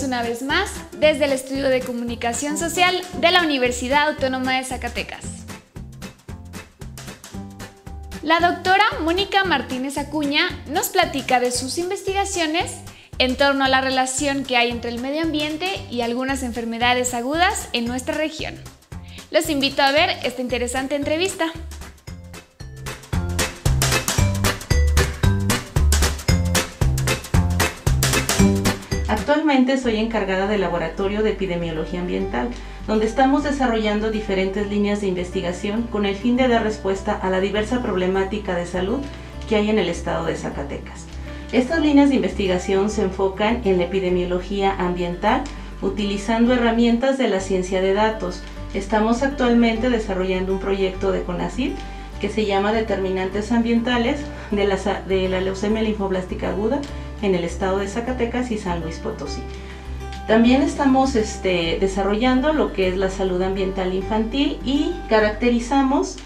una vez más desde el Estudio de Comunicación Social de la Universidad Autónoma de Zacatecas. La doctora Mónica Martínez Acuña nos platica de sus investigaciones en torno a la relación que hay entre el medio ambiente y algunas enfermedades agudas en nuestra región. Los invito a ver esta interesante entrevista. Actualmente soy encargada del Laboratorio de Epidemiología Ambiental, donde estamos desarrollando diferentes líneas de investigación con el fin de dar respuesta a la diversa problemática de salud que hay en el estado de Zacatecas. Estas líneas de investigación se enfocan en la epidemiología ambiental utilizando herramientas de la ciencia de datos. Estamos actualmente desarrollando un proyecto de CONACYT que se llama Determinantes Ambientales de la, de la leucemia linfoblástica aguda en el estado de Zacatecas y San Luis Potosí. También estamos este, desarrollando lo que es la salud ambiental infantil y caracterizamos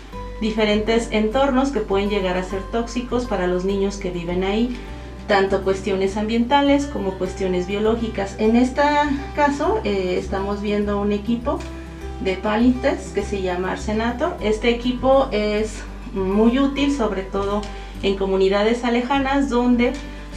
diferentes entornos que pueden llegar a ser tóxicos para los niños que viven ahí, tanto cuestiones ambientales como cuestiones biológicas. En este caso eh, estamos viendo un equipo de Palintes que se llama Arsenator. Este equipo es muy útil sobre todo en comunidades alejanas donde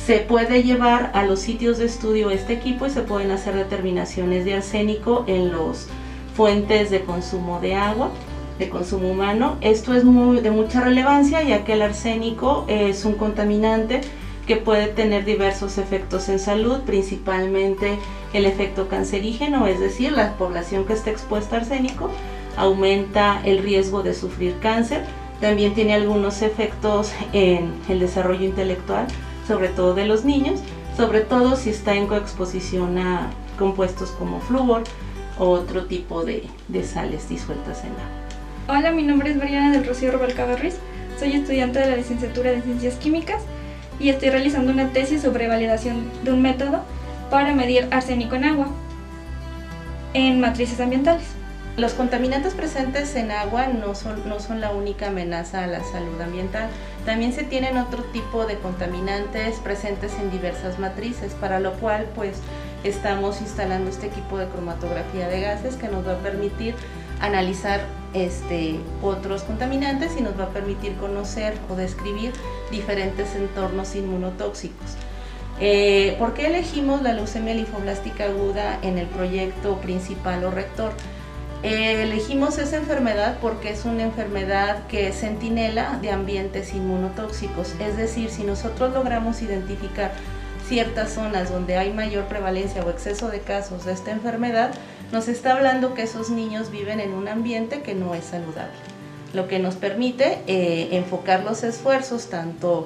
se puede llevar a los sitios de estudio este equipo y se pueden hacer determinaciones de arsénico en los fuentes de consumo de agua, de consumo humano. Esto es de mucha relevancia ya que el arsénico es un contaminante que puede tener diversos efectos en salud, principalmente el efecto cancerígeno, es decir, la población que está expuesta a arsénico aumenta el riesgo de sufrir cáncer. También tiene algunos efectos en el desarrollo intelectual, sobre todo de los niños, sobre todo si está en coexposición a compuestos como flúor o otro tipo de, sales disueltas en agua. Hola, mi nombre es Mariana del Rocío Rubalcaba Ruiz, soy estudiante de la licenciatura de Ciencias Químicas y estoy realizando una tesis sobre validación de un método para medir arsénico en agua en matrices ambientales. Los contaminantes presentes en agua no son, no son la única amenaza a la salud ambiental. También se tienen otro tipo de contaminantes presentes en diversas matrices, para lo cual pues estamos instalando este equipo de cromatografía de gases que nos va a permitir analizar este, otros contaminantes y nos va a permitir conocer o describir diferentes entornos inmunotóxicos. Eh, ¿Por qué elegimos la leucemia linfoblástica aguda en el proyecto principal o rector? Eh, elegimos esa enfermedad porque es una enfermedad que es centinela de ambientes inmunotóxicos, es decir, si nosotros logramos identificar ciertas zonas donde hay mayor prevalencia o exceso de casos de esta enfermedad, nos está hablando que esos niños viven en un ambiente que no es saludable, lo que nos permite eh, enfocar los esfuerzos tanto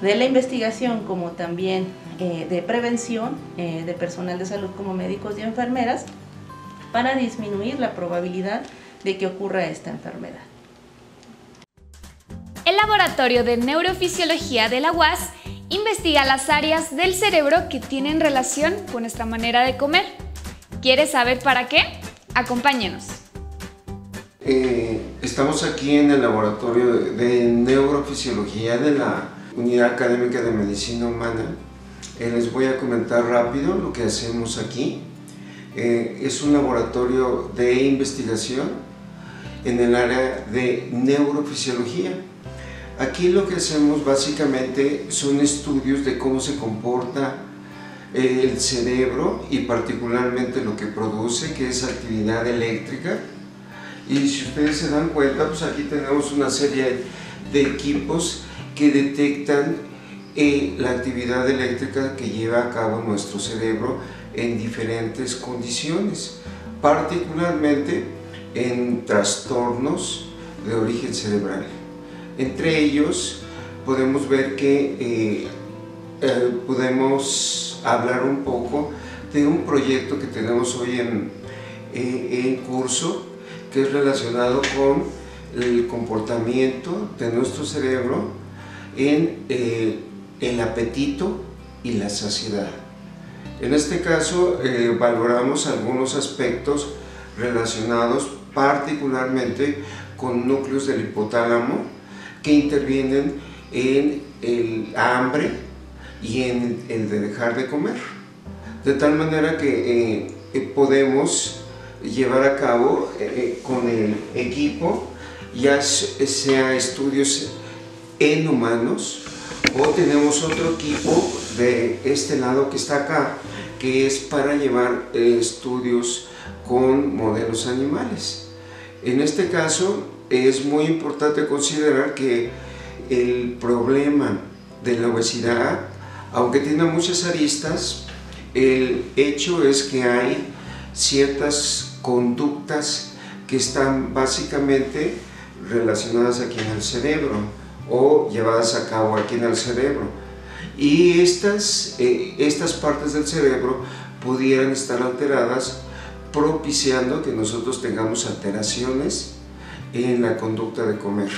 de la investigación como también eh, de prevención de personal de salud como médicos y enfermeras para disminuir la probabilidad de que ocurra esta enfermedad. El Laboratorio de Neurofisiología de la UAS investiga las áreas del cerebro que tienen relación con nuestra manera de comer. ¿Quieres saber para qué? Acompáñenos. Eh, estamos aquí en el Laboratorio de Neurofisiología de la Unidad Académica de Medicina Humana. Eh, les voy a comentar rápido lo que hacemos aquí. Eh, es un laboratorio de investigación en el área de neurofisiología. Aquí lo que hacemos básicamente son estudios de cómo se comporta el cerebro y particularmente lo que produce, que es actividad eléctrica. Y si ustedes se dan cuenta, pues aquí tenemos una serie de equipos que detectan eh, la actividad eléctrica que lleva a cabo nuestro cerebro en diferentes condiciones, particularmente en trastornos de origen cerebral. Entre ellos podemos ver que eh, eh, podemos hablar un poco de un proyecto que tenemos hoy en, eh, en curso que es relacionado con el comportamiento de nuestro cerebro en el apetito y la saciedad. En este caso eh, valoramos algunos aspectos relacionados particularmente con núcleos del hipotálamo que intervienen en el hambre y en el de dejar de comer. de tal manera que eh, podemos llevar a cabo con el equipo ya sea estudios en humanos o tenemos otro equipo de este lado que está acá que es para llevar estudios con modelos animales. En este caso es muy importante considerar que el problema de la obesidad, aunque tiene muchas aristas, el hecho es que hay ciertas conductas que están básicamente relacionadas aquí en el cerebro o llevadas a cabo aquí en el cerebro. Y estas, eh, estas partes del cerebro pudieran estar alteradas propiciando que nosotros tengamos alteraciones en la conducta de comer.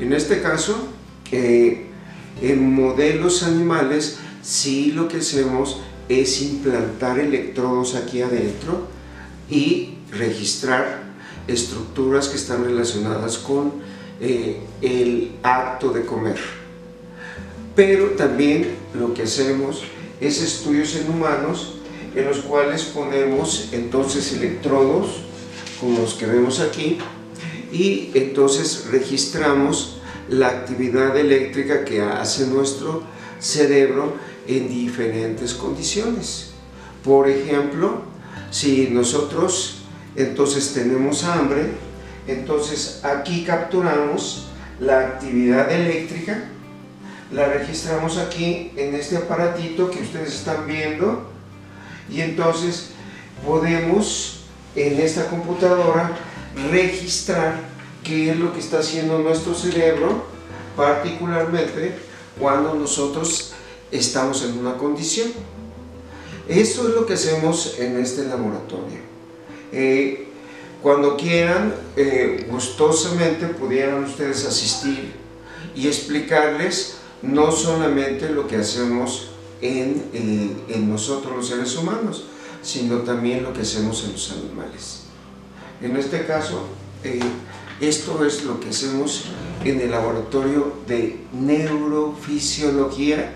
En este caso, eh, en modelos animales, sí lo que hacemos es implantar electrodos aquí adentro y registrar estructuras que están relacionadas con eh, el acto de comer. Pero también lo que hacemos es estudios en humanos en los cuales ponemos entonces electrodos como los que vemos aquí y entonces registramos la actividad eléctrica que hace nuestro cerebro en diferentes condiciones. Por ejemplo, si nosotros entonces tenemos hambre, entonces aquí capturamos la actividad eléctrica, la registramos aquí en este aparatito que ustedes están viendo y entonces podemos en esta computadora registrar qué es lo que está haciendo nuestro cerebro, particularmente cuando nosotros estamos en una condición. Eso es lo que hacemos en este laboratorio. Eh, cuando quieran, eh, gustosamente pudieran ustedes asistir y explicarles no solamente lo que hacemos en, eh, en nosotros los seres humanos, sino también lo que hacemos en los animales. En este caso, esto es lo que hacemos en el laboratorio de neurofisiología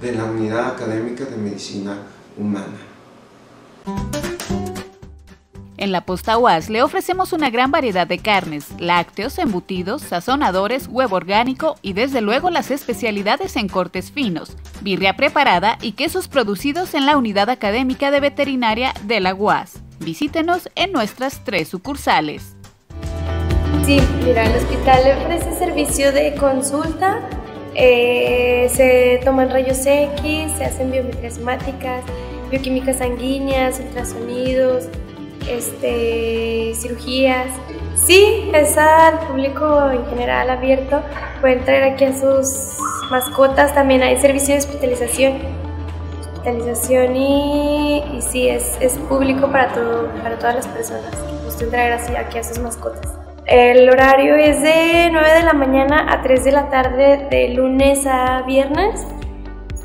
de la Unidad Académica de Medicina Humana. En la posta UAS le ofrecemos una gran variedad de carnes, lácteos, embutidos, sazonadores, huevo orgánico y desde luego las especialidades en cortes finos, birria preparada y quesos producidos en la Unidad Académica de Veterinaria de la UAS. Visítenos en nuestras tres sucursales. Sí, mira, el hospital le ofrece servicio de consulta, eh, se toman rayos X, se hacen biometrías bioquímicas sanguíneas, ultrasonidos, este, cirugías. Sí, es al público en general abierto. Pueden traer aquí a sus mascotas. También hay servicio de hospitalización. Hospitalización y, y sí, es, es público para, todo, para todas las personas que gusten traer así aquí a sus mascotas. El horario es de 9 de la mañana a 3 de la tarde de lunes a viernes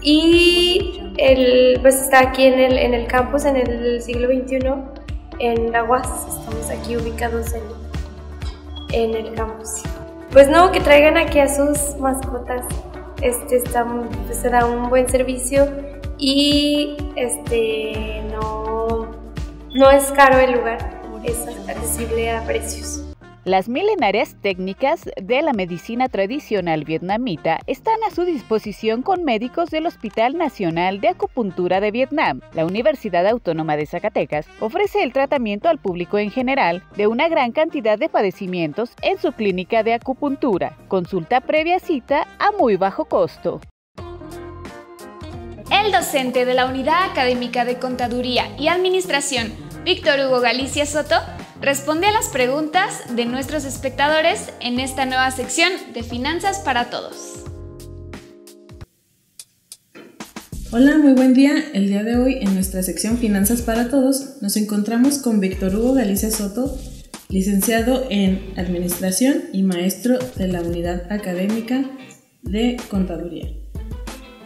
y el, pues está aquí en el, en el campus en el siglo XXI en la UAS, estamos aquí ubicados en, en el campus. Pues no, que traigan aquí a sus mascotas, este está, pues se da un buen servicio y este no, no es caro el lugar, es accesible a precios. Las milenarias técnicas de la medicina tradicional vietnamita están a su disposición con médicos del Hospital Nacional de Acupuntura de Vietnam. La Universidad Autónoma de Zacatecas ofrece el tratamiento al público en general de una gran cantidad de padecimientos en su clínica de acupuntura. Consulta previa cita a muy bajo costo. El docente de la Unidad Académica de Contaduría y Administración, Víctor Hugo Galicia Soto, Responde a las preguntas de nuestros espectadores en esta nueva sección de Finanzas para Todos. Hola, muy buen día. El día de hoy en nuestra sección Finanzas para Todos nos encontramos con Víctor Hugo Galicia Soto, licenciado en Administración y maestro de la Unidad Académica de Contaduría.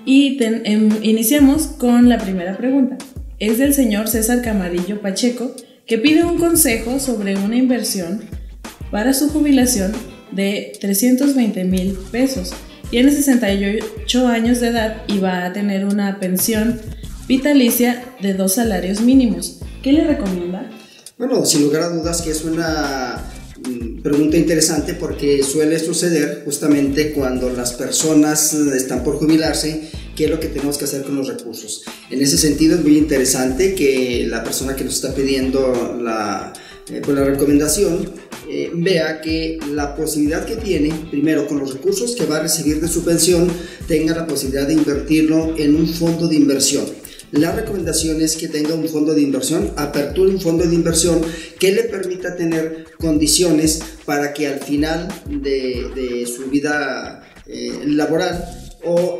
Y em, iniciamos con la primera pregunta. Es del señor César Camarillo Pacheco, que pide un consejo sobre una inversión para su jubilación de 320 mil pesos. Tiene 68 años de edad y va a tener una pensión vitalicia de dos salarios mínimos. ¿Qué le recomienda? Bueno, sin lugar a dudas que es una mm, pregunta interesante porque suele suceder justamente cuando las personas están por jubilarse, qué es lo que tenemos que hacer con los recursos. En ese sentido es muy interesante que la persona que nos está pidiendo la, eh, pues la recomendación eh, vea que la posibilidad que tiene, primero con los recursos que va a recibir de su pensión, tenga la posibilidad de invertirlo en un fondo de inversión. La recomendación es que tenga un fondo de inversión, aperture un fondo de inversión que le permita tener condiciones para que al final de, su vida eh, laboral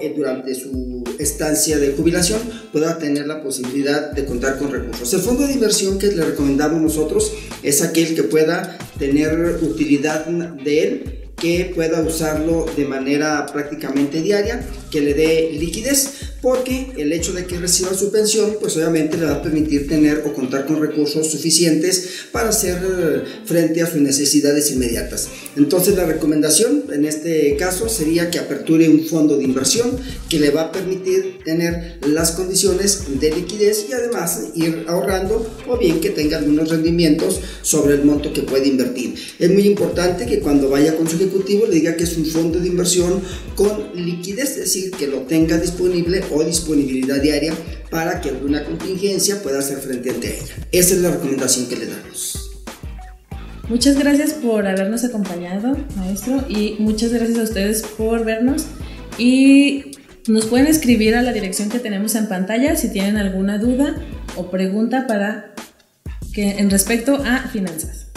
eh, durante su estancia de jubilación pueda tener la posibilidad de contar con recursos. El fondo de inversión que le recomendamos nosotros es aquel que pueda tener utilidad de él que pueda usarlo de manera prácticamente diaria, que le dé liquidez, porque el hecho de que reciba su pensión, pues obviamente le va a permitir tener o contar con recursos suficientes para hacer eh, frente a sus necesidades inmediatas. Entonces la recomendación en este caso sería que aperture un fondo de inversión que le va a permitir tener las condiciones de liquidez y además ir ahorrando o bien que tenga algunos rendimientos sobre el monto que puede invertir. Es muy importante que cuando vaya con su le diga que es un fondo de inversión con liquidez, es decir, que lo tenga disponible o disponibilidad diaria para que alguna contingencia pueda hacer frente a ella. Esa es la recomendación que le damos. Muchas gracias por habernos acompañado, maestro, y muchas gracias a ustedes por vernos. Y nos pueden escribir a la dirección que tenemos en pantalla si tienen alguna duda o pregunta para que en respecto a finanzas.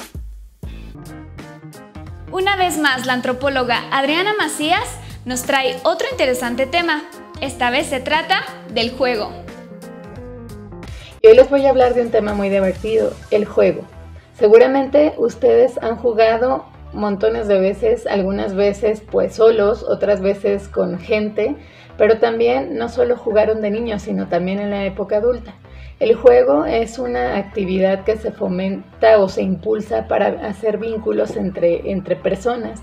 Una vez más, la antropóloga Adriana Macías nos trae otro interesante tema. Esta vez se trata del juego. Hoy les voy a hablar de un tema muy divertido, el juego. Seguramente ustedes han jugado montones de veces, algunas veces pues solos, otras veces con gente, pero también no solo jugaron de niños, sino también en la época adulta. El juego es una actividad que se fomenta o se impulsa para hacer vínculos entre, entre personas.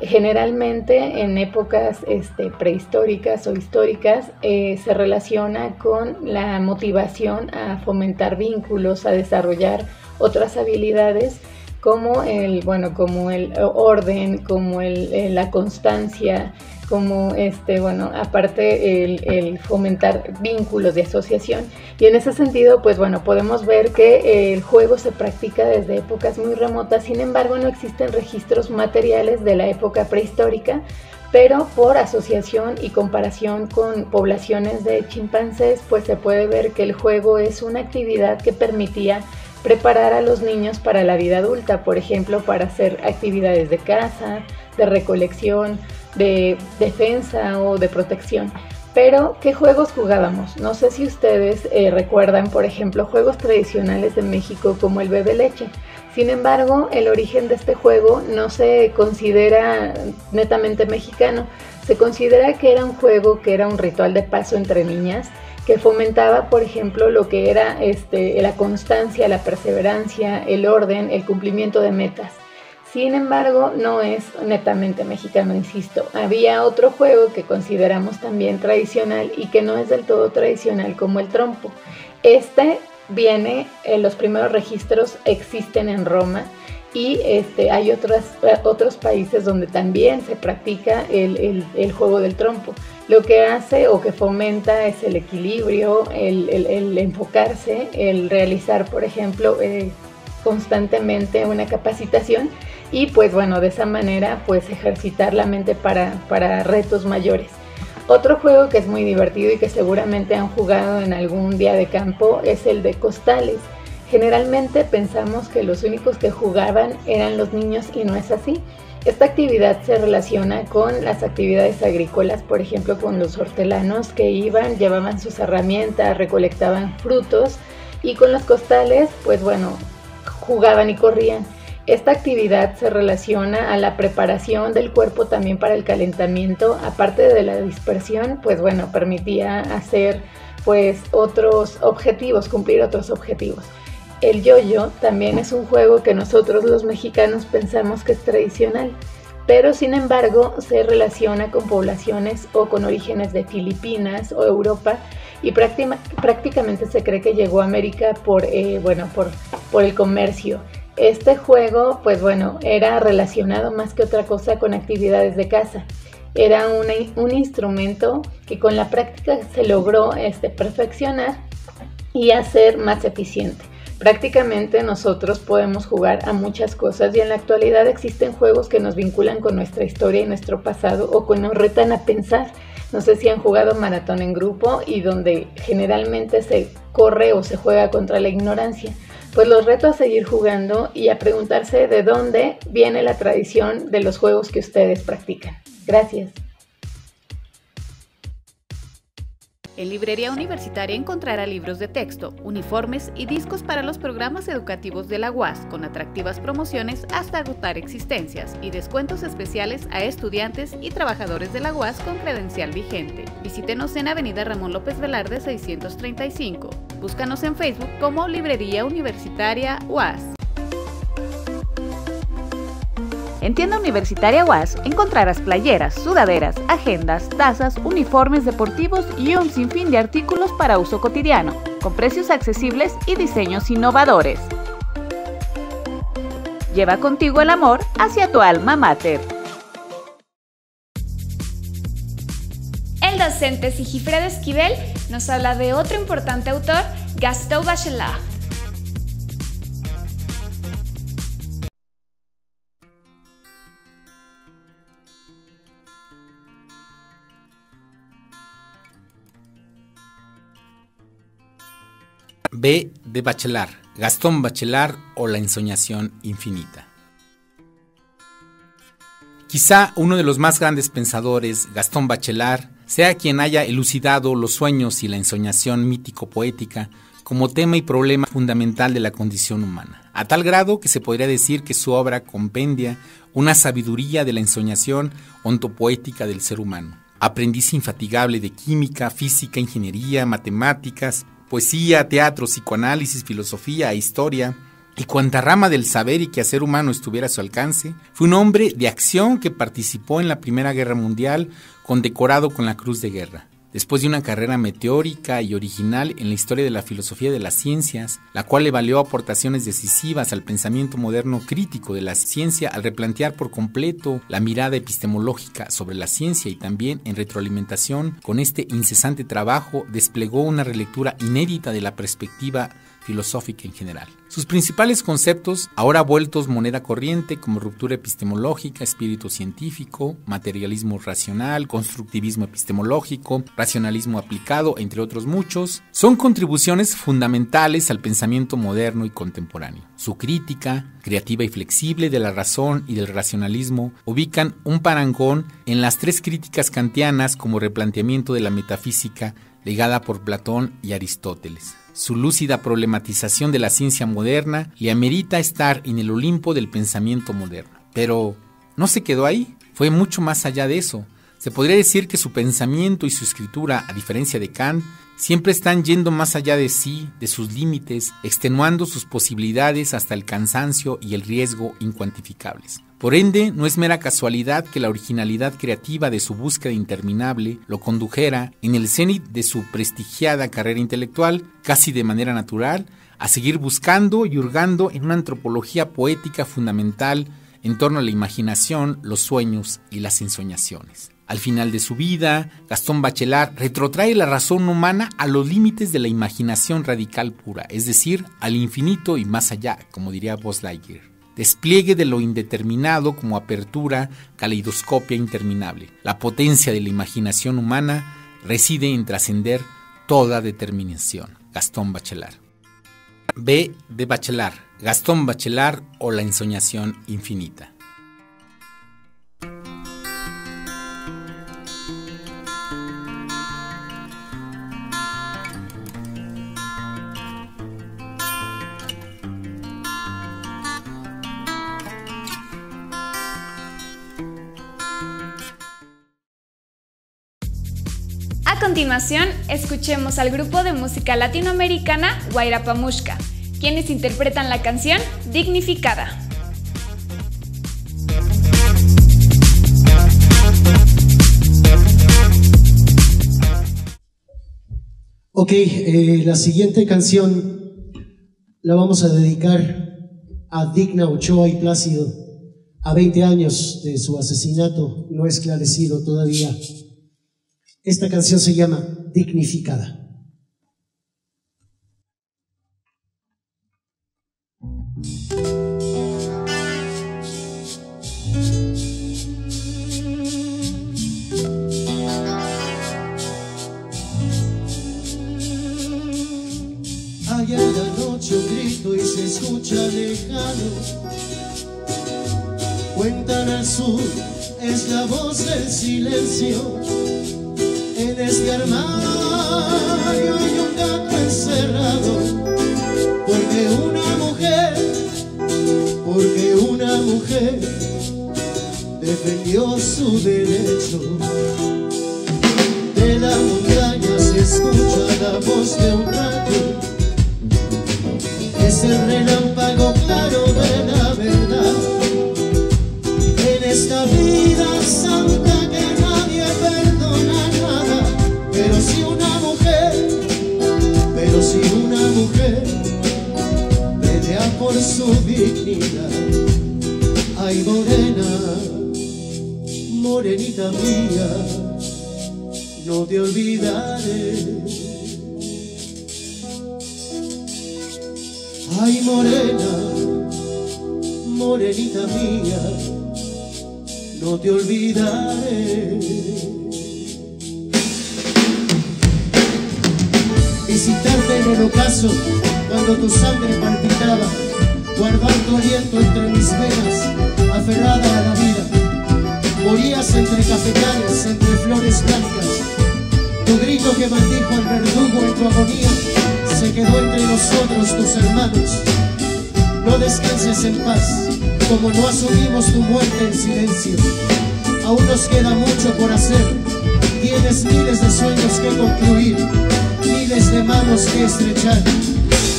Generalmente en épocas este, prehistóricas o históricas eh, se relaciona con la motivación a fomentar vínculos, a desarrollar otras habilidades como el, bueno, como el orden, como el, la constancia, como este, bueno, aparte el, fomentar vínculos de asociación. Y en ese sentido, pues bueno, podemos ver que el juego se practica desde épocas muy remotas, sin embargo no existen registros materiales de la época prehistórica, pero por asociación y comparación con poblaciones de chimpancés, pues se puede ver que el juego es una actividad que permitía preparar a los niños para la vida adulta, por ejemplo, para hacer actividades de casa, de recolección, de defensa o de protección. Pero, ¿qué juegos jugábamos? No sé si ustedes eh, recuerdan, por ejemplo, juegos tradicionales de México como el bebé leche. Sin embargo, el origen de este juego no se considera netamente mexicano. Se considera que era un juego que era un ritual de paso entre niñas que fomentaba, por ejemplo, lo que era este, la constancia, la perseverancia, el orden, el cumplimiento de metas. Sin embargo, no es netamente mexicano, insisto. Había otro juego que consideramos también tradicional y que no es del todo tradicional como el trompo. Este viene, en los primeros registros existen en Roma y este, hay otros, otros países donde también se practica el, juego del trompo. Lo que hace o que fomenta es el equilibrio, el, enfocarse, el realizar, por ejemplo, eh, constantemente una capacitación y pues bueno, de esa manera pues ejercitar la mente para, para retos mayores. Otro juego que es muy divertido y que seguramente han jugado en algún día de campo es el de costales. Generalmente pensamos que los únicos que jugaban eran los niños y no es así. Esta actividad se relaciona con las actividades agrícolas, por ejemplo con los hortelanos que iban, llevaban sus herramientas, recolectaban frutos y con los costales, pues bueno, jugaban y corrían. Esta actividad se relaciona a la preparación del cuerpo también para el calentamiento, aparte de la dispersión, pues bueno, permitía hacer pues otros objetivos, cumplir otros objetivos. El yoyo también es un juego que nosotros los mexicanos pensamos que es tradicional, pero sin embargo se relaciona con poblaciones o con orígenes de Filipinas o Europa y prácticamente se cree que llegó a América por, eh, bueno, por, por el comercio. Este juego, pues bueno, era relacionado más que otra cosa con actividades de casa. Era un instrumento que con la práctica se logró este, perfeccionar y hacer más eficiente. Prácticamente nosotros podemos jugar a muchas cosas y en la actualidad existen juegos que nos vinculan con nuestra historia y nuestro pasado o que nos retan a pensar. No sé si han jugado maratón en grupo y donde generalmente se corre o se juega contra la ignorancia pues los reto a seguir jugando y a preguntarse de dónde viene la tradición de los juegos que ustedes practican. Gracias. En Librería Universitaria encontrará libros de texto, uniformes y discos para los programas educativos de la UAS, con atractivas promociones hasta agotar existencias y descuentos especiales a estudiantes y trabajadores de la UAS con credencial vigente. Visítenos en Avenida Ramón López Velarde 635. Búscanos en Facebook como Librería Universitaria UAS. En tienda universitaria UAS encontrarás playeras, sudaderas, agendas, tazas, uniformes deportivos y un sinfín de artículos para uso cotidiano, con precios accesibles y diseños innovadores. Lleva contigo el amor hacia tu alma mater. El docente Sigifredo Esquivel nos habla de otro importante autor, Gaston Bachelard. B de Bachelard, Gastón Bachelard o La ensoñación infinita. Quizá uno de los más grandes pensadores, Gastón Bachelard, sea quien haya elucidado los sueños y la ensoñación mítico-poética como tema y problema fundamental de la condición humana, a tal grado que se podría decir que su obra compendia una sabiduría de la ensoñación ontopoética del ser humano. Aprendiz infatigable de química, física, ingeniería, matemáticas, poesía, teatro, psicoanálisis, filosofía historia, y cuanta rama del saber y quehacer humano estuviera a su alcance, fue un hombre de acción que participó en la Primera Guerra Mundial, condecorado con la Cruz de Guerra. Después de una carrera meteórica y original en la historia de la filosofía de las ciencias, la cual le valió aportaciones decisivas al pensamiento moderno crítico de la ciencia al replantear por completo la mirada epistemológica sobre la ciencia y también en retroalimentación. Con este incesante trabajo desplegó una relectura inédita de la perspectiva filosófica en general. Sus principales conceptos, ahora vueltos moneda corriente como ruptura epistemológica, espíritu científico, materialismo racional, constructivismo epistemológico, racionalismo aplicado, entre otros muchos, son contribuciones fundamentales al pensamiento moderno y contemporáneo. Su crítica, creativa y flexible de la razón y del racionalismo, ubican un parangón en las tres críticas kantianas como replanteamiento de la metafísica legada por Platón y Aristóteles. Su lúcida problematización de la ciencia moderna le amerita estar en el Olimpo del pensamiento moderno. Pero no se quedó ahí, fue mucho más allá de eso. Se podría decir que su pensamiento y su escritura, a diferencia de Kant, siempre están yendo más allá de sí, de sus límites, extenuando sus posibilidades hasta el cansancio y el riesgo incuantificables. Por ende, no es mera casualidad que la originalidad creativa de su búsqueda interminable lo condujera, en el cenit de su prestigiada carrera intelectual, casi de manera natural, a seguir buscando y hurgando en una antropología poética fundamental en torno a la imaginación, los sueños y las ensoñaciones. Al final de su vida, Gastón Bachelard retrotrae la razón humana a los límites de la imaginación radical pura, es decir, al infinito y más allá, como diría Buzz Lightyear despliegue de lo indeterminado como apertura, caleidoscopia interminable. La potencia de la imaginación humana reside en trascender toda determinación. Gastón Bachelard. B de Bachelard. Gastón Bachelard o la ensoñación infinita. Continuación, escuchemos al grupo de música latinoamericana Guairapamushka, quienes interpretan la canción Dignificada. Ok, eh, la siguiente canción la vamos a dedicar a Digna Ochoa y Plácido, a 20 años de su asesinato no esclarecido todavía. Esta canción se llama Dignificada. Allá en la noche un grito y se escucha lejano. Cuentan al sur, es la voz del silencio. En este armario hay un gato encerrado. Porque una mujer, porque una mujer defendió su derecho. De la montaña se escucha la voz de un rayo es el relámpago claro de la verdad. En esta vida santa si una mujer pelea por su dignidad, ay morena, morenita mía, no te olvidaré. Ay, morena, morenita mía, no te olvidaré. Visitarte en el ocaso cuando tu sangre palpitaba, guardar tu aliento entre mis venas, aferrada a la vida. Morías entre cafetales, entre flores blancas. Tu grito que maldijo al verdugo en tu agonía se quedó entre nosotros tus hermanos. No descanses en paz, como no asumimos tu muerte en silencio. Aún nos queda mucho por hacer, tienes miles de sueños que concluir, miles de manos que estrechar.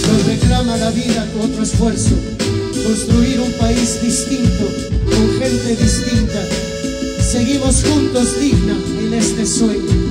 Nos reclama la vida tu otro esfuerzo, construir un país distinto, con gente distinta. Seguimos juntos digna en este sueño.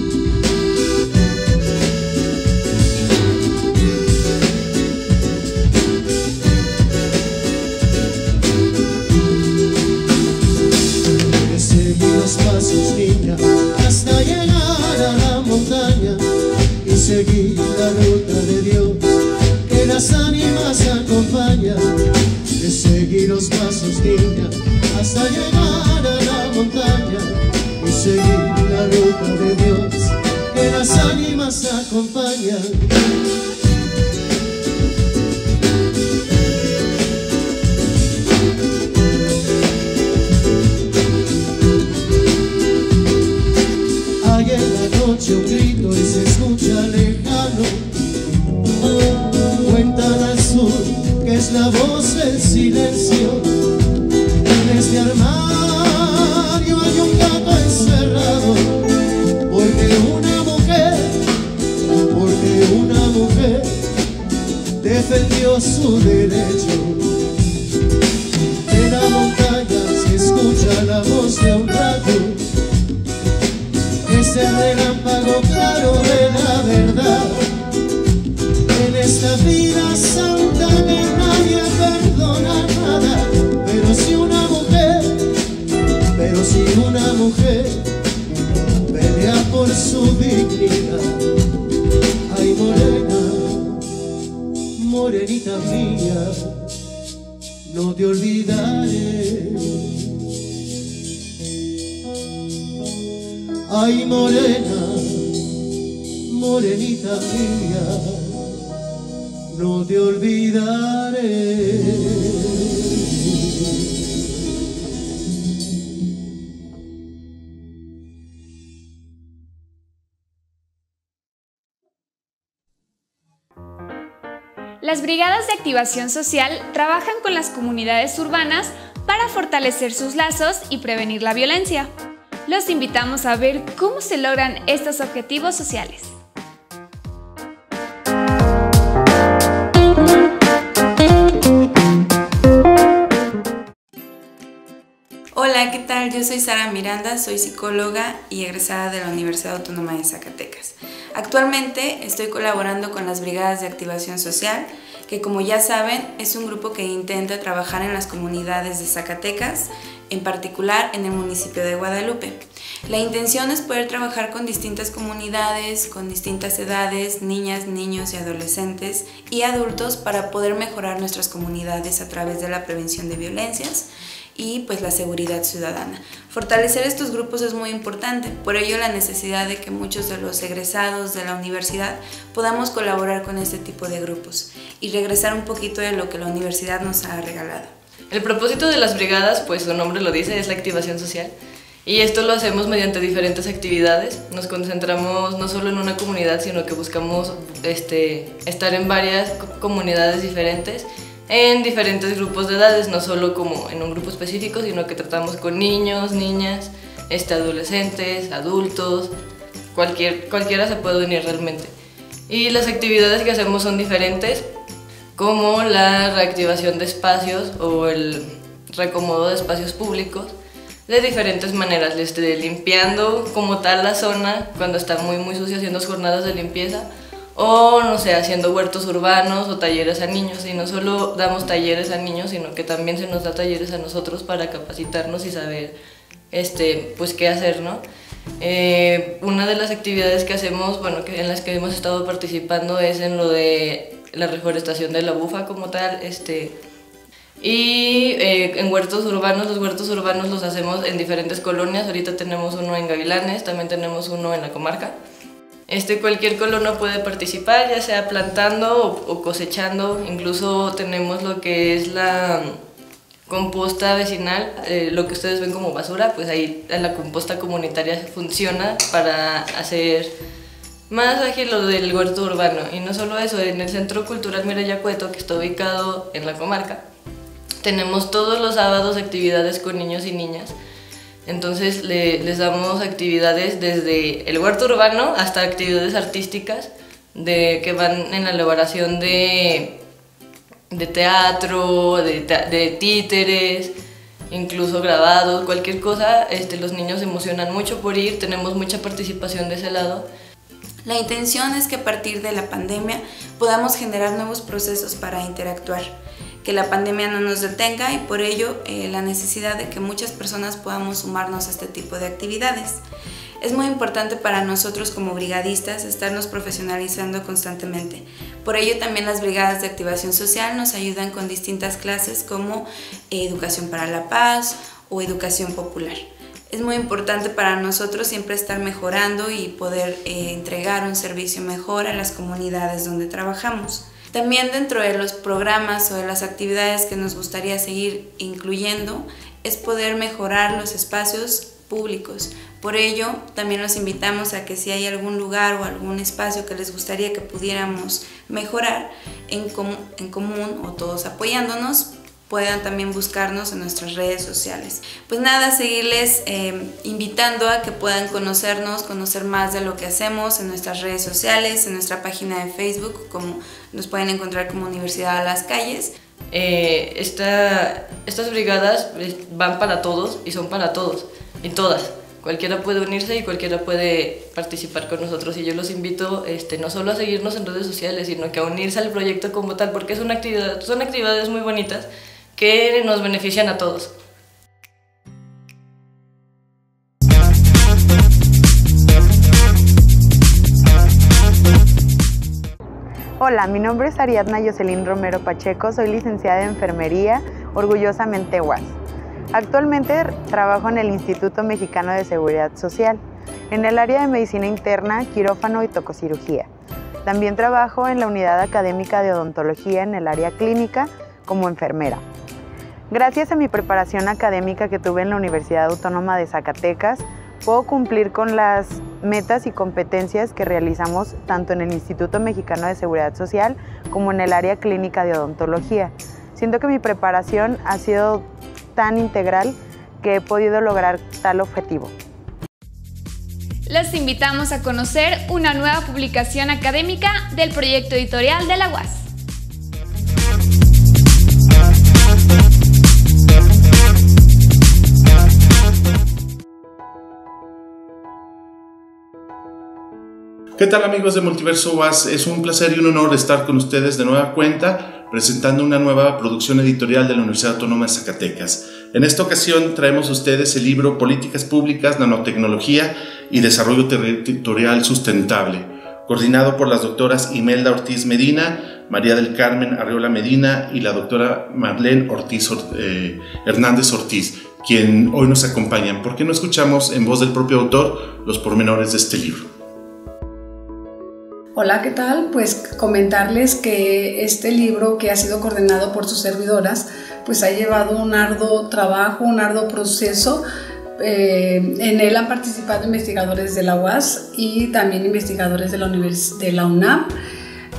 La voz del silencio. Defendió su derecho. En la montaña se escucha la voz de un rato el relámpago claro de la verdad. En esta vida santa que nadie perdona nada, pero si una mujer, pero si una mujer no te olvidaré. Ay morena, morenita mía, no te olvidaré. Activación social trabajan con las comunidades urbanas para fortalecer sus lazos y prevenir la violencia los invitamos a ver cómo se logran estos objetivos sociales. Hola, ¿qué tal? Yo soy Sara Miranda, soy psicóloga y egresada de la Universidad Autónoma de Zacatecas. Actualmente estoy colaborando con las Brigadas de Activación Social, que como ya saben es un grupo que intenta trabajar en las comunidades de Zacatecas, en particular en el municipio de Guadalupe. La intención es poder trabajar con distintas comunidades, con distintas edades, niñas, niños y adolescentes y adultos para poder mejorar nuestras comunidades a través de la prevención de violencias y pues la seguridad ciudadana. Fortalecer estos grupos es muy importante, por ello la necesidad de que muchos de los egresados de la universidad podamos colaborar con este tipo de grupos y regresar un poquito de lo que la universidad nos ha regalado. El propósito de las brigadas, pues su nombre lo dice, es la activación social. Y esto lo hacemos mediante diferentes actividades. Nos concentramos no solo en una comunidad, sino que buscamos este, estar en varias comunidades diferentes en diferentes grupos de edades, no solo como en un grupo específico, sino que tratamos con niños, niñas, este, adolescentes, adultos, cualquier, cualquiera se puede unir realmente. Y las actividades que hacemos son diferentes, como la reactivación de espacios o el recomodo de espacios públicos de diferentes maneras, desde limpiando como tal la zona cuando está muy muy sucia haciendo jornadas de limpieza o no sé, haciendo huertos urbanos o talleres a niños. Y no solo damos talleres a niños, sino que también se nos da talleres a nosotros para capacitarnos y saber este, pues, qué hacer, ¿no? Eh, una de las actividades que hacemos, bueno, que en las que hemos estado participando es en lo de la reforestación de la bufa como tal, este, y eh, en huertos urbanos, los huertos urbanos los hacemos en diferentes colonias, ahorita tenemos uno en Gavilanes, también tenemos uno en la comarca. Este, cualquier colono puede participar, ya sea plantando o, cosechando. Incluso tenemos lo que es la composta vecinal, eh, lo que ustedes ven como basura, pues ahí la composta comunitaria funciona para hacer más ágil lo del huerto urbano. Y no solo eso, en el Centro Cultural Mirayacueto, que está ubicado en la comarca, tenemos todos los sábados actividades con niños y niñas entonces les damos actividades desde el huerto urbano hasta actividades artísticas de, que van en la elaboración de, de teatro, de, títeres, incluso grabados, cualquier cosa. Este, los niños se emocionan mucho por ir, tenemos mucha participación de ese lado. La intención es que a partir de la pandemia podamos generar nuevos procesos para interactuar que la pandemia no nos detenga y por ello eh, la necesidad de que muchas personas podamos sumarnos a este tipo de actividades. Es muy importante para nosotros como brigadistas estarnos profesionalizando constantemente. Por ello también las brigadas de activación social nos ayudan con distintas clases como eh, educación para la paz o educación popular. Es muy importante para nosotros siempre estar mejorando y poder eh, entregar un servicio mejor a las comunidades donde trabajamos. También dentro de los programas o de las actividades que nos gustaría seguir incluyendo es poder mejorar los espacios públicos. Por ello, también los invitamos a que si hay algún lugar o algún espacio que les gustaría que pudiéramos mejorar en, en común o todos apoyándonos, puedan también buscarnos en nuestras redes sociales. Pues nada, seguirles eh, invitando a que puedan conocernos, conocer más de lo que hacemos en nuestras redes sociales, en nuestra página de Facebook, como nos pueden encontrar como Universidad a las Calles. Eh, estas brigadas van para todos y son para todos y todas. Cualquiera puede unirse y cualquiera puede participar con nosotros y yo los invito este, no solo a seguirnos en redes sociales, sino que a unirse al proyecto como tal, porque es una actividad, son actividades muy bonitas que nos benefician a todos. Hola, mi nombre es Ariadna Jocelyn Romero Pacheco, soy licenciada en Enfermería, orgullosamente UAS. Actualmente trabajo en el Instituto Mexicano de Seguridad Social, en el área de Medicina Interna, Quirófano y Tococirugía. También trabajo en la Unidad Académica de Odontología en el área clínica como enfermera. Gracias a mi preparación académica que tuve en la Universidad Autónoma de Zacatecas, puedo cumplir con las metas y competencias que realizamos tanto en el Instituto Mexicano de Seguridad Social como en el área clínica de odontología. Siento que mi preparación ha sido tan integral que he podido lograr tal objetivo. Los invitamos a conocer una nueva publicación académica del proyecto editorial de la UAS. ¿Qué tal amigos de Multiverso UAS? Es un placer y un honor estar con ustedes de nueva cuenta presentando una nueva producción editorial de la Universidad Autónoma de Zacatecas. En esta ocasión traemos a ustedes el libro Políticas Públicas, Nanotecnología y Desarrollo Territorial Sustentable, coordinado por las doctoras Imelda Ortiz Medina, María del Carmen Arriola Medina y la doctora Marlene Ortiz, eh, Hernández Ortiz, quien hoy nos acompañan. ¿Por qué no escuchamos en voz del propio autor los pormenores de este libro? Hola, ¿qué tal? Pues comentarles que este libro que ha sido coordinado por sus servidoras, pues ha llevado un arduo trabajo, un arduo proceso. Eh, en él han participado investigadores de la UAS y también investigadores de la, UNAM.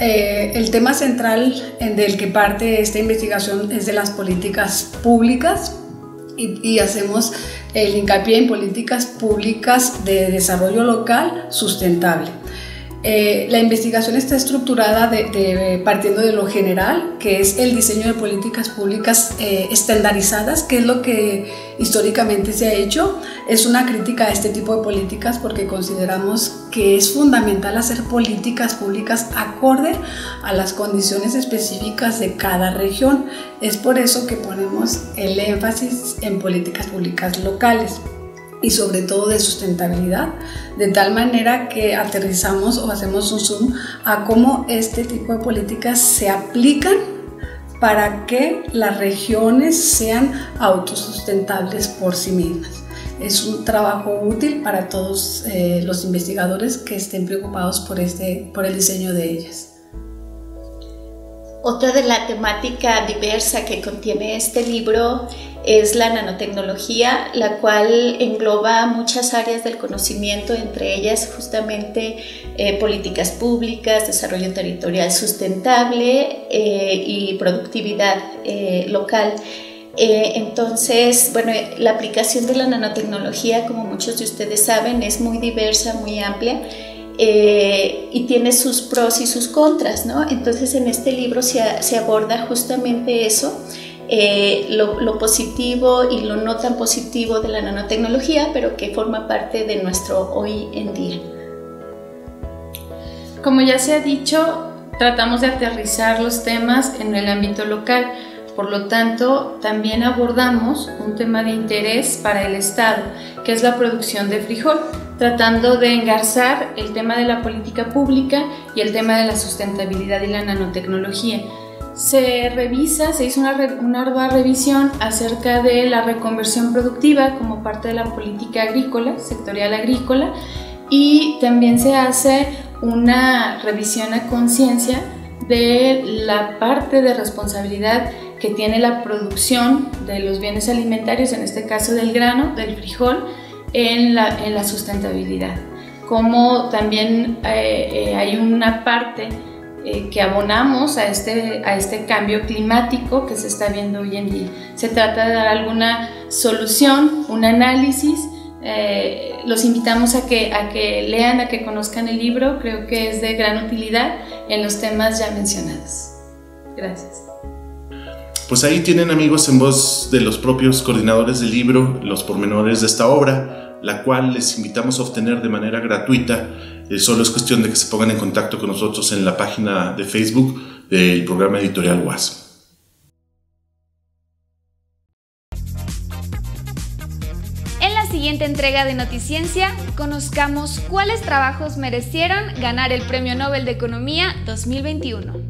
Eh, el tema central del que parte esta investigación es de las políticas públicas y hacemos el hincapié en políticas públicas de desarrollo local sustentable. Eh, la investigación está estructurada de, partiendo de lo general, que es el diseño de políticas públicas eh, estandarizadas, que es lo que históricamente se ha hecho. Es una crítica a este tipo de políticas porque consideramos que es fundamental hacer políticas públicas acorde a las condiciones específicas de cada región. Es por eso que ponemos el énfasis en políticas públicas locales y sobre todo de sustentabilidad, de tal manera que aterrizamos o hacemos un zoom a cómo este tipo de políticas se aplican para que las regiones sean autosustentables por sí mismas. Es un trabajo útil para todos eh, los investigadores que estén preocupados por, este, por el diseño de ellas. Otra de la temática diversa que contiene este libro es la nanotecnología, la cual engloba muchas áreas del conocimiento, entre ellas justamente eh, políticas públicas, desarrollo territorial sustentable eh, y productividad eh, local. entonces, bueno, la aplicación de la nanotecnología, como muchos de ustedes saben, es muy diversa, muy amplia. y tiene sus pros y sus contras, ¿no? Entonces en este libro se, se aborda justamente eso, eh, lo, positivo y lo no tan positivo de la nanotecnología, pero que forma parte de nuestro hoy en día. Como ya se ha dicho, tratamos de aterrizar los temas en el ámbito local. Por lo tanto, también abordamos un tema de interés para el Estado, que es la producción de frijol, tratando de engarzar el tema de la política pública y el tema de la sustentabilidad y la nanotecnología se revisa, se hizo una, una, ardua revisión acerca de la reconversión productiva como parte de la política agrícola, sectorial agrícola, y también se hace una revisión a conciencia de la parte de responsabilidad que tiene la producción de los bienes alimentarios, en este caso del grano, del frijol, en la, en la sustentabilidad. Como también eh, eh, hay una parte eh, que abonamos a este, a este cambio climático que se está viendo hoy en día. Se trata de dar alguna solución, un análisis. Eh, los invitamos a que, a que lean, a que conozcan el libro. Creo que es de gran utilidad en los temas ya mencionados. Gracias. Pues ahí tienen amigos en voz de los propios coordinadores del libro los pormenores de esta obra, la cual les invitamos a obtener de manera gratuita eh, solo es cuestión de que se pongan en contacto con nosotros en la página de Facebook del programa editorial la siguiente entrega de Noticiencia, conozcamos cuáles trabajos merecieron ganar el Premio Nobel de Economía 2021.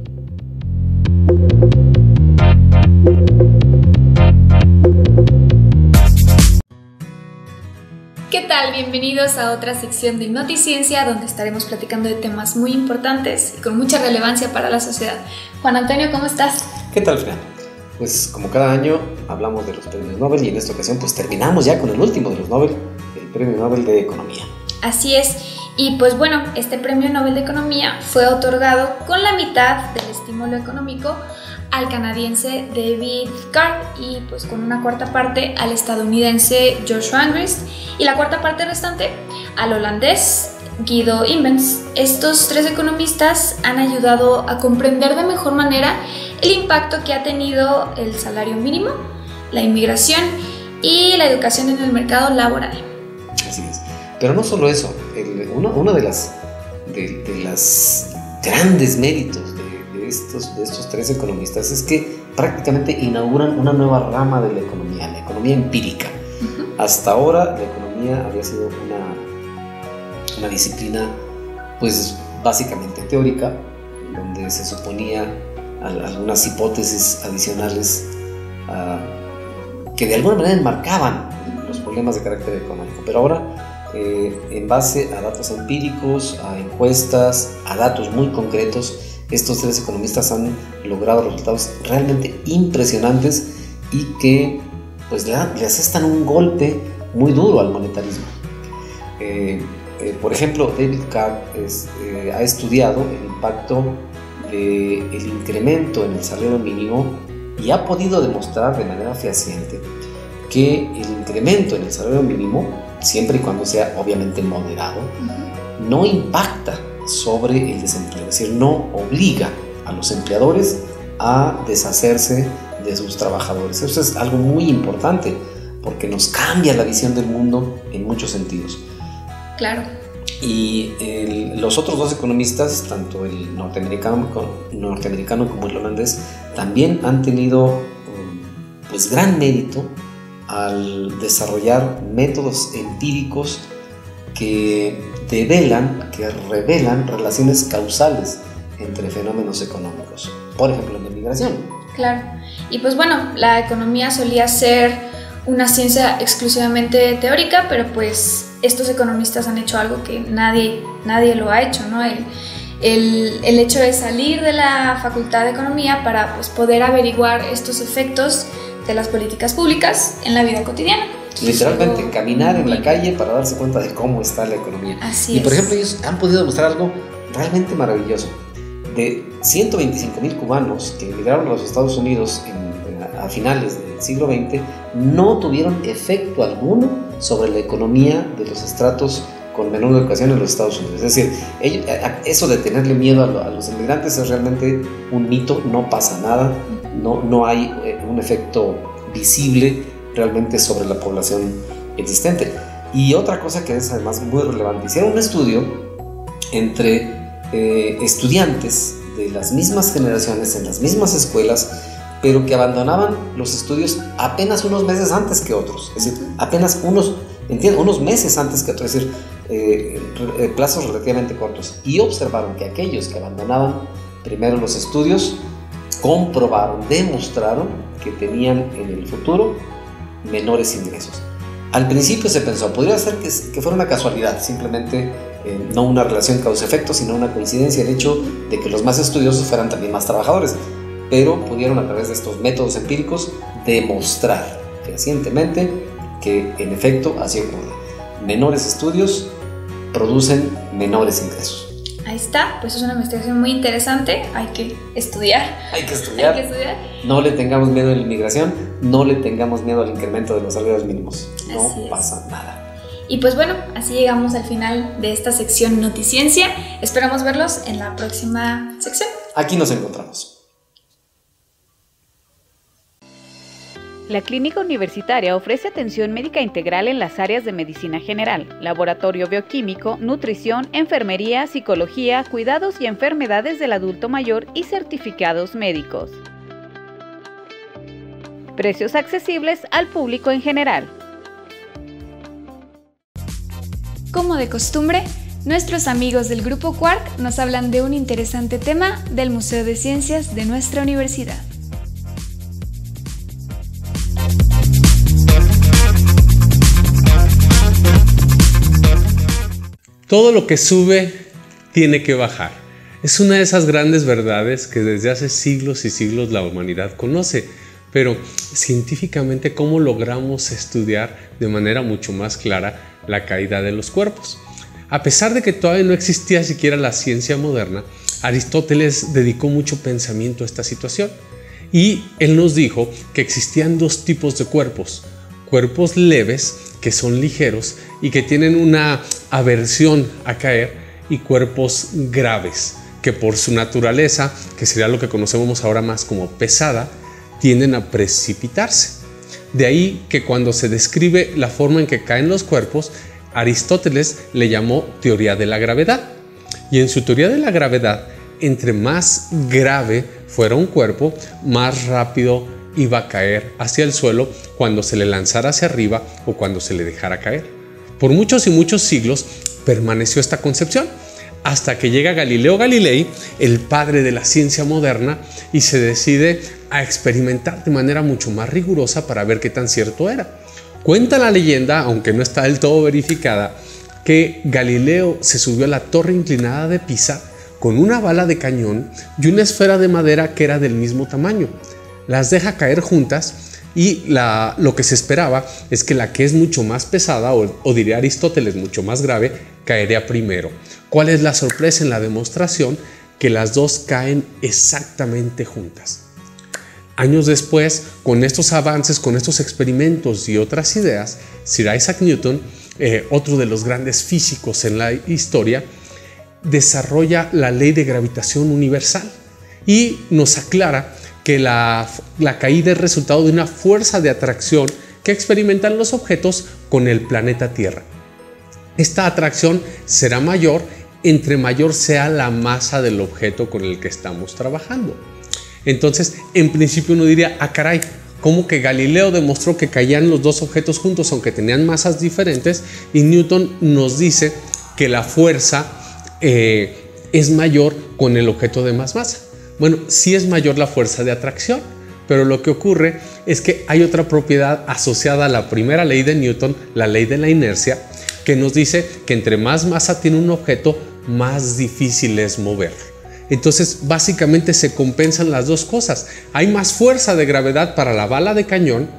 ¿Qué tal? Bienvenidos a otra sección de Noticiencia donde estaremos platicando de temas muy importantes y con mucha relevancia para la sociedad. Juan Antonio, ¿cómo estás? ¿Qué tal, Fran? Pues como cada año hablamos de los premios Nobel y en esta ocasión pues terminamos ya con el último de los Nobel, el Premio Nobel de Economía. Así es. Y pues bueno, este Premio Nobel de Economía fue otorgado con la mitad del estímulo económico al canadiense David Card y pues con una cuarta parte al estadounidense Joshua Angrist y la cuarta parte restante al holandés Guido Imbens. Estos tres economistas han ayudado a comprender de mejor manera el impacto que ha tenido el salario mínimo, la inmigración y la educación en el mercado laboral. Así es. Pero no solo eso, una de las de, los grandes méritos estos, de estos tres economistas es que prácticamente inauguran una nueva rama de la economía, la economía empírica. Hasta ahora la economía había sido una, una disciplina pues básicamente teórica, donde se suponía algunas hipótesis adicionales ah, que de alguna manera enmarcaban los problemas de carácter económico. Pero ahora, eh, en base a datos empíricos, a encuestas, a datos muy concretos, estos tres economistas han logrado resultados realmente impresionantes y que pues le, asestan un golpe muy duro al monetarismo. Eh, eh, por ejemplo, David Carr ha estudiado el impacto del incremento en el salario mínimo y ha podido demostrar de manera fehaciente que el incremento en el salario mínimo, siempre y cuando sea obviamente moderado, no impacta sobre el desempleo, es decir, no obliga a los empleadores a deshacerse de sus trabajadores. Eso es algo muy importante porque nos cambia la visión del mundo en muchos sentidos. Claro. Y los otros dos economistas, tanto el norteamericano, norteamericano como el holandés, también han tenido pues gran mérito al desarrollar métodos empíricos que develan, que revelan relaciones causales entre fenómenos económicos. Por ejemplo, la migración. Claro. Y pues bueno, la economía solía ser una ciencia exclusivamente teórica, pero pues estos economistas han hecho algo que nadie, nadie lo ha hecho, ¿no? El, el, hecho de salir de la Facultad de Economía para pues, poder averiguar estos efectos de las políticas públicas en la vida cotidiana. Literalmente, caminar en la calle para darse cuenta de cómo está la economía. Así y por ejemplo, ellos han podido demostrar algo realmente maravilloso. De 125 mil cubanos que emigraron a los Estados Unidos a finales del siglo XX, no tuvieron efecto alguno sobre la economía de los estratos con menor educación en los Estados Unidos. Es decir, eso de tenerle miedo a, los inmigrantes es realmente un mito, no pasa nada, no, no hay eh, un efecto visible realmente sobre la población existente. Y otra cosa que es además muy relevante, hicieron un estudio entre eh, estudiantes de las mismas generaciones en las mismas escuelas pero que abandonaban los estudios apenas unos meses antes que otros, es decir, apenas unos, entiendo, unos meses antes que otros, es decir, eh, eh, plazos relativamente cortos. Y observaron que aquellos que abandonaban primero los estudios comprobaron, demostraron que tenían en el futuro menores ingresos. Al principio se pensó, podría ser que, que fuera una casualidad, simplemente eh, no una relación causa-efecto, sino una coincidencia el hecho de que los más estudiosos fueran también más trabajadores pero pudieron a través de estos métodos empíricos demostrar fehacientemente que en efecto así ocurre. Menores estudios producen menores ingresos. Ahí está, pues es una investigación muy interesante, hay que estudiar. Hay que estudiar. Hay que estudiar. No le tengamos miedo a la inmigración, no le tengamos miedo al incremento de los salarios mínimos. No pasa nada. Y pues bueno, así llegamos al final de esta sección Noticiencia. Esperamos verlos en la próxima sección. Aquí nos encontramos. La clínica universitaria ofrece atención médica integral en las áreas de medicina general, laboratorio bioquímico, nutrición, enfermería, psicología, cuidados y enfermedades del adulto mayor y certificados médicos. Precios accesibles al público en general. Como de costumbre, nuestros amigos del Grupo Quark nos hablan de un interesante tema del Museo de Ciencias de nuestra universidad. Todo lo que sube tiene que bajar. Es una de esas grandes verdades que desde hace siglos y siglos la humanidad conoce, pero científicamente cómo logramos estudiar de manera mucho más clara la caída de los cuerpos. A pesar de que todavía no existía siquiera la ciencia moderna, Aristóteles dedicó mucho pensamiento a esta situación y él nos dijo que existían dos tipos de cuerpos, cuerpos leves que son ligeros y que tienen una aversión a caer y cuerpos graves que por su naturaleza, que sería lo que conocemos ahora más como pesada, tienden a precipitarse. De ahí que cuando se describe la forma en que caen los cuerpos, Aristóteles le llamó teoría de la gravedad. Y en su teoría de la gravedad, entre más grave fuera un cuerpo, más rápido iba a caer hacia el suelo cuando se le lanzara hacia arriba o cuando se le dejara caer. Por muchos y muchos siglos permaneció esta concepción hasta que llega Galileo Galilei, el padre de la ciencia moderna, y se decide a experimentar de manera mucho más rigurosa para ver qué tan cierto era. Cuenta la leyenda, aunque no está del todo verificada, que Galileo se subió a la torre inclinada de Pisa con una bala de cañón y una esfera de madera que era del mismo tamaño. Las deja caer juntas y lo que se esperaba es que la que es mucho más pesada, o, diría Aristóteles mucho más grave, caería primero. ¿Cuál es la sorpresa en la demostración? Que las dos caen exactamente juntas. Años después, con estos avances, con estos experimentos y otras ideas, Sir Isaac Newton, eh, otro de los grandes físicos en la historia, desarrolla la ley de gravitación universal y nos aclara que la, caída es resultado de una fuerza de atracción que experimentan los objetos con el planeta Tierra. Esta atracción será mayor entre mayor sea la masa del objeto con el que estamos trabajando. Entonces, en principio uno diría, ah, caray, ¿cómo que Galileo demostró que caían los dos objetos juntos aunque tenían masas diferentes? Y Newton nos dice que la fuerza eh, es mayor con el objeto de más masa. Bueno, sí es mayor la fuerza de atracción, pero lo que ocurre es que hay otra propiedad asociada a la primera ley de Newton, la ley de la inercia, que nos dice que entre más masa tiene un objeto, más difícil es moverlo. Entonces, básicamente se compensan las dos cosas. Hay más fuerza de gravedad para la bala de cañón,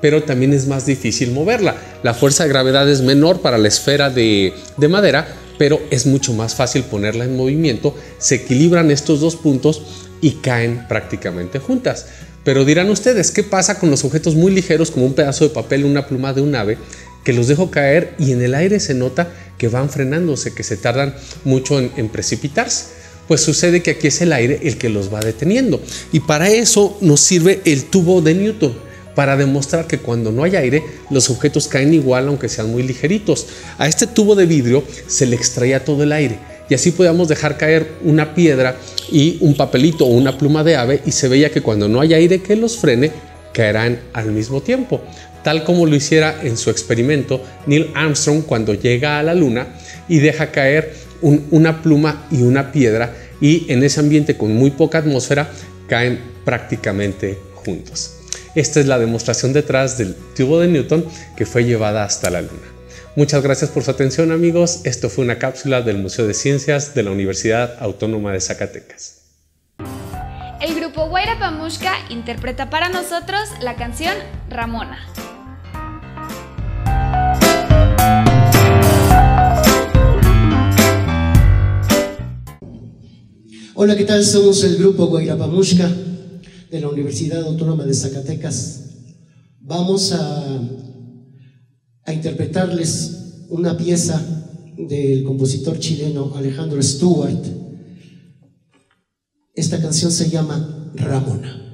pero también es más difícil moverla. La fuerza de gravedad es menor para la esfera de, madera, pero es mucho más fácil ponerla en movimiento. Se equilibran estos dos puntos y caen prácticamente juntas. Pero dirán ustedes, ¿qué pasa con los objetos muy ligeros como un pedazo de papel, una pluma de un ave, que los dejo caer y en el aire se nota que van frenándose, que se tardan mucho en precipitarse? pues sucede que aquí es el aire el que los va deteniendo. Y para eso nos sirve el tubo de Newton, para demostrar que cuando no hay aire, los objetos caen igual aunque sean muy ligeritos. A este tubo de vidrio se le extraía todo el aire y así podíamos dejar caer una piedra y un papelito o una pluma de ave y se veía que cuando no hay aire que los frene, caerán al mismo tiempo, tal como lo hiciera en su experimento Neil Armstrong cuando llega a la luna y deja caer una pluma y una piedra y en ese ambiente con muy poca atmósfera caen prácticamente juntos. Esta es la demostración detrás del tubo de Newton que fue llevada hasta la Luna. Muchas gracias por su atención amigos. Esto fue una cápsula del Museo de Ciencias de la Universidad Autónoma de Zacatecas. El grupo Pamushka interpreta para nosotros la canción Ramona. Hola, ¿qué tal? Somos el grupo Guairapamushka de la Universidad Autónoma de Zacatecas. Vamos a, a interpretarles una pieza del compositor chileno Alejandro Stewart. Esta canción se llama Ramona.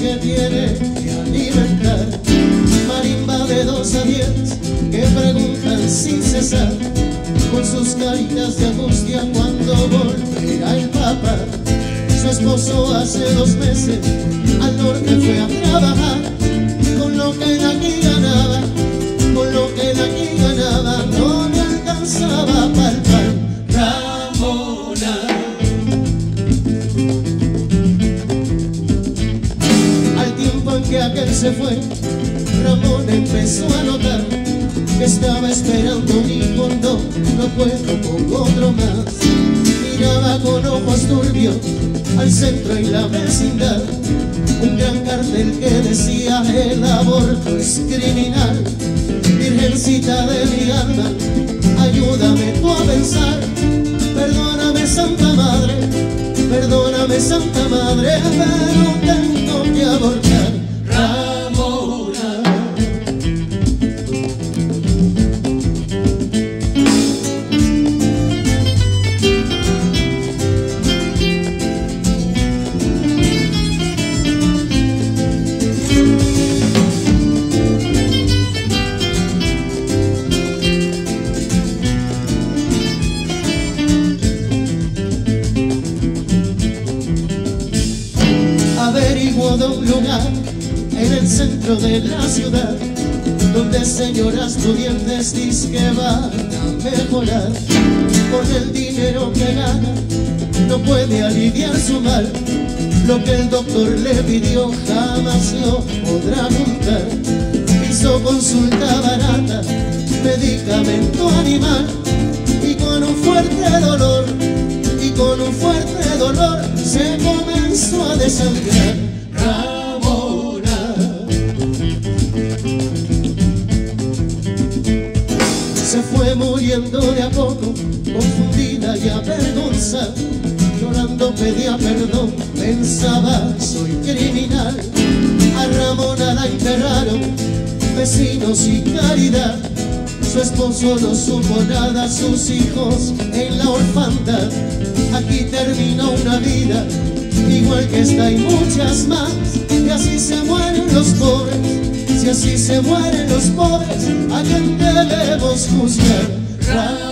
Que tiene que alimentar. Marimba de dos a diez que preguntan sin cesar con sus caritas de angustia cuando volverá el papá. Su esposo hace dos meses al norte fue a trabajar con lo que de aquí ganaba, con lo que de aquí ganaba no me alcanzaba para fue, Ramón empezó a notar que estaba esperando mi condón, no puedo con otro más. Miraba con ojos turbios al centro y la vecindad, un gran cartel que decía el aborto es criminal. Virgencita de mi alma, ayúdame tú a pensar, perdóname Santa Madre, perdóname Santa Madre, pero tengo que abortar. cada nación sin caridad. Su esposo no supo nada, sus hijos en la orfandad. Aquí terminó una vida, igual que esta y muchas más. Y así se mueren los pobres, si así se mueren los pobres. ¿A quién debemos juzgar?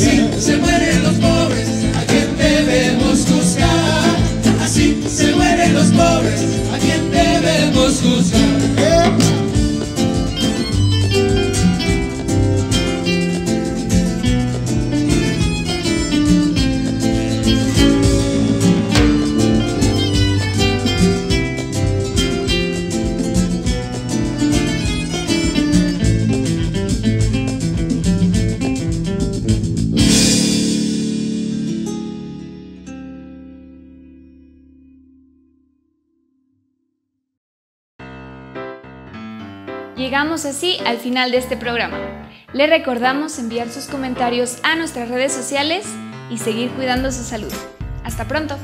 see, see. sí al final de este programa. Le recordamos enviar sus comentarios a nuestras redes sociales y seguir cuidando su salud. Hasta pronto.